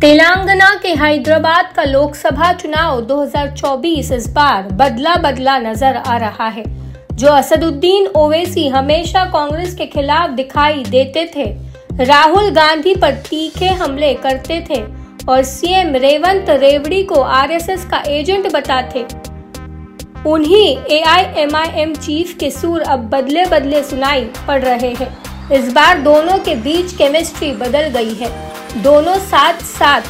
तेलंगाना के हैदराबाद का लोकसभा चुनाव 2024 इस बार बदला बदला नज़र आ रहा है। जो असदुद्दीन ओवैसी हमेशा कांग्रेस के खिलाफ दिखाई देते थे, राहुल गांधी पर तीखे हमले करते थे और सीएम रेवंत रेवड़ी को आरएसएस का एजेंट बताते। उन्हीं एआईएमआईएम चीफ के सुर अब बदले बदले सुनाई पड़ रहे हैं। इस बार दोनों के बीच केमिस्ट्री बदल गई है। दोनों साथ साथ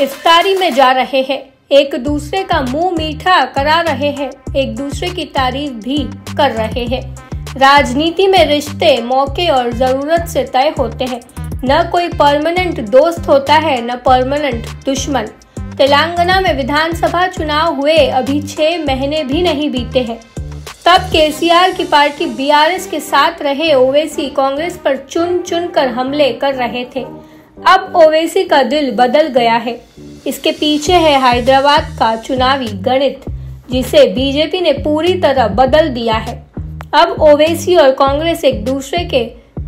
इफ्तारी में जा रहे हैं। एक दूसरे का मुँह मीठा करा रहे हैं। एक दूसरे की तारीफ़ भी कर रहे हैं। राजनीति में रिश्ते मौके और ज़रूरत से तय होते हैं। न कोई परमानेंट दोस्त होता है, न परमानेंट दुश्मन। तेलंगाना में विधानसभा चुनाव हुए, अभी छह महीने भी नहीं बीते हैं। तब केसीआर की पार्टी बीआरएस के साथ रहे, ओवैसी कांग्रेस पर चुन चुन कर हमले कर रहे थे। अब ओवैसी का दिल बदल गया है। इसके पीछे है हैदराबाद का चुनावी गणित, जिसे बीजेपी ने पूरी तरह बदल दिया है। अब ओवैसी और कांग्रेस एक दूसरे के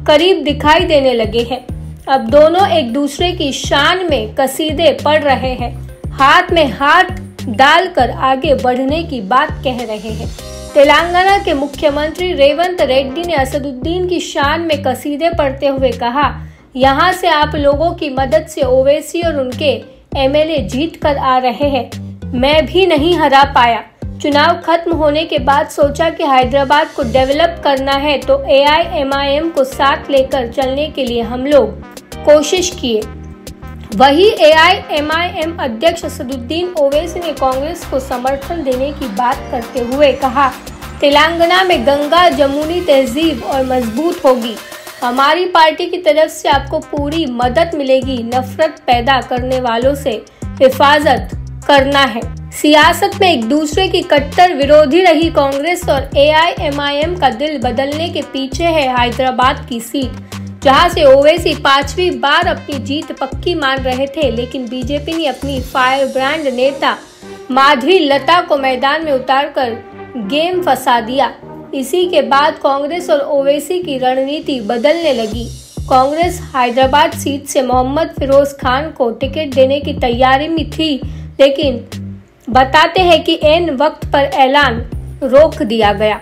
करीब दिखाई देने लगे हैं। अब दोनों एक दूसरे की शान में कसीदे पढ़ रहे हैं। हाथ में हाथ डालकर आगे बढ़ने की बात कह रहे हैं। तेलंगाना के मुख्यमंत्री रेवंत रेड्डी ने असदुद्दीन की शान में कसीदे पढ़ते हुए कहा यहाँ से आप लोगों की मदद से ओवैसी और उनके एमएलए जीत कर आ रहे हैं। मैं भी नहीं हरा पाया। चुनाव खत्म होने के बाद सोचा कि हैदराबाद को डेवलप करना है तो एआईएमआईएम को साथ लेकर चलने के लिए हम लोग कोशिश किए। वही ए एआईएमआईएम अध्यक्ष असदुद्दीन ओवैसी ने कांग्रेस को समर्थन देने की बात करते हुए कहा, तेलंगाना में गंगा, जमुनी, तहजीब और मज़बूत होगी। हमारी पार्टी की तरफ़ से आपको पूरी मदद मिलेगी, नफरत पैदा करने वालों से हिफाजत करना है। सियासत में एक दूसरे की कट्टर विरोधी रही कांग्रेस और एआईएमआईएम का दिल बदलने के पीछे है हैदराबाद की सीट, जहाँ से ओवैसी पांचवी बार अपनी जीत पक्की मान रहे थे, लेकिन बीजेपी ने अपनी फायर ब्रांड नेता माधवी लता को मैदान में उतारकर गेम फंसा दिया। इसी के बाद कांग्रेस और ओवैसी की रणनीति बदलने लगी। कांग्रेस हैदराबाद सीट से मोहम्मद फिरोज खान को टिकट देने की तैयारी में थी, लेकिन बताते हैं कि एन वक्त पर ऐलान रोक दिया गया।